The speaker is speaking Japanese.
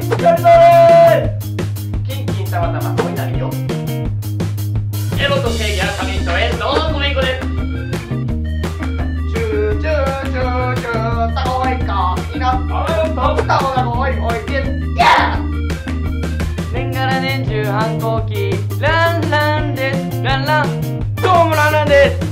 いやりたい。キンキンたまたま恋なりよ。エロと正義は紙一重どうぞごめんこです。チューチューチューチュー。たこいか。いな。とった方がおいおいでや年がら年中反抗期。ランランです。ランラン。どうもランランです。